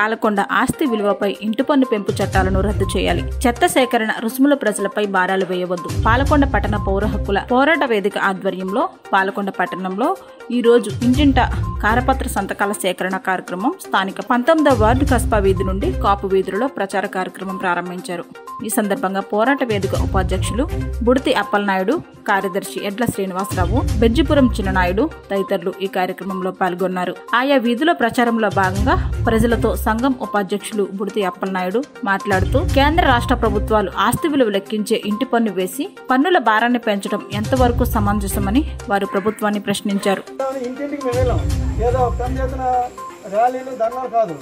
పాలకొండ ఆస్తి విలువపై ఇంటి పన్ను పెంపు చట్టాలను రద్దు చేయాలి. చెత్త సేకరణ రుసుముల ప్రజలపై భారాలు వేయవద్దు. పాలకొండ పట్టణ పౌర హక్కుల పోరాట వేదిక ఆధ్వర్యంలో పాలకొండ పట్టణంలో ఈరోజు రోజు ఇంటింట కారపత్ర సంతకాల సేకరణ కార్యక్రమం స్థానిక పంతొమ్మిదవ వార్డు కస్బా వీధి నుండి కాపు వీధులలో ప్రచార కార్యక్రమం ప్రారంభించారు. ఈ సందర్భంగా పోరాట వేదిక ఉపాధ్యక్షులు బుడితి అప్పలనాయుడు కార్యదర్శి ఎడ్ల శ్రీనివాసరావు బెజ్జిపురం చిన్ననాయుడు తదితరులు ఈ కార్యక్రమంలో పాల్గొన్నారు. ఆయా వీధుల ప్రచారంలో భాగంగా ప్రజలతో సంఘం ఉపాధ్యక్షులు బుడితి అప్పలనాయుడు మాట్లాడుతూ కేంద్ర రాష్ట్ర ప్రభుత్వాలు ఆస్తి విలువ లెక్కించే ఇంటి పన్ను వేసి పన్నుల భారాన్ని పెంచడం ఎంతవరకు సమంజసమని వారు ప్రభుత్వాన్ని ప్రశ్నించారు. ఇంటింటికి మేము వెళ్ళాం. ఏదో పెద్ద ఎత్తున ర్యాలీలు ధర్నాలు కాదు.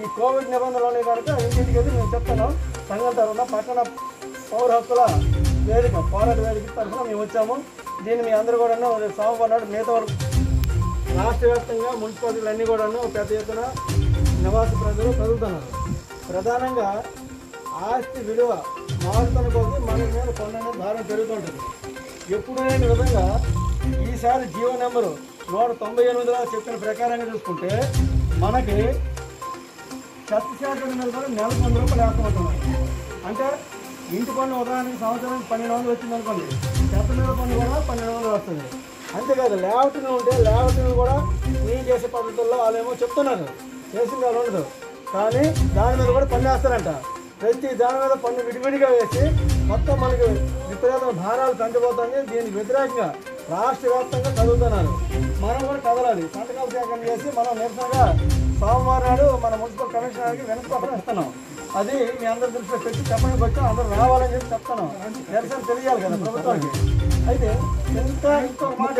ఈ కోవిడ్ నిబంధనలు ఉన్నాయి కనుక ఇంటింటికి వెళ్ళి మేము చెప్తున్నాం. సంఘం తరఫున పట్టణ పౌర హక్కుల వేదిక పోరాట వేదిక తరఫున మేము వచ్చాము. దీన్ని మీ అందరూ కూడా సోమవారం నాడు మిగతా వరకు రాష్ట్ర వ్యాప్తంగా మున్సిపాలిటీలు అన్నీ కూడా పెద్ద ఎత్తున నివాస ప్రజలు కదులుతున్నారు. ప్రధానంగా ఆస్తి విలువ మారుతున్న కొద్దీ మన మీద పన్ను భారం పెరుగుతుంటుంది ఎప్పుడైన విధంగా ఈసారి జియో నెంబరు నూట తొంభై ఎనిమిదిలో చెప్పిన ప్రకారంగా చూసుకుంటే మనకి చెత్త సేకరణ నెల కూడా వంద రూపాయలు వేస్తామంటున్నారు అంటే ఇంటి పన్ను ఉదాహరణకి సంవత్సరానికి పన్నెండు వందలు వచ్చింది అనుకోండి చెత్త మీద పన్ను కూడా పన్నెండు వందలు వస్తుంది. అంతేకాదు లేఅవుట్ని ఉంటే లేఅవుట్ని కూడా క్లీన్ చేసే పద్ధతుల్లో వాళ్ళేమో చెప్తున్నారు. చేసింది వాళ్ళు ఉండదు. కానీ దాని మీద కూడా పన్ను వేస్తారంట. ప్రతి దాని మీద పన్ను విడివిడిగా వేసి మొత్తం మనకి విపరీతమైన భారాలు పెంచబోతుంది దీనికి వ్యతిరేకంగా రాష్ట్ర వ్యాప్తంగా చదువుతున్నాను. మనం కూడా కదలాలి సంతకాలు సేకరణ చేసి మనం నిరసనగా సోమవారం నాడు మన మున్సిపల్ కమిషనర్కి వినతిపత్రం ఇస్తున్నాం అది మీ అందరి దృష్టిలో పెట్టి చెప్పడానికి వచ్చాం. అందరూ రావాలని చెప్పి చెప్తున్నాం. నిరసన తెలియాలి కదా ప్రభుత్వానికి. అయితే ఎంత ఇంకో మాట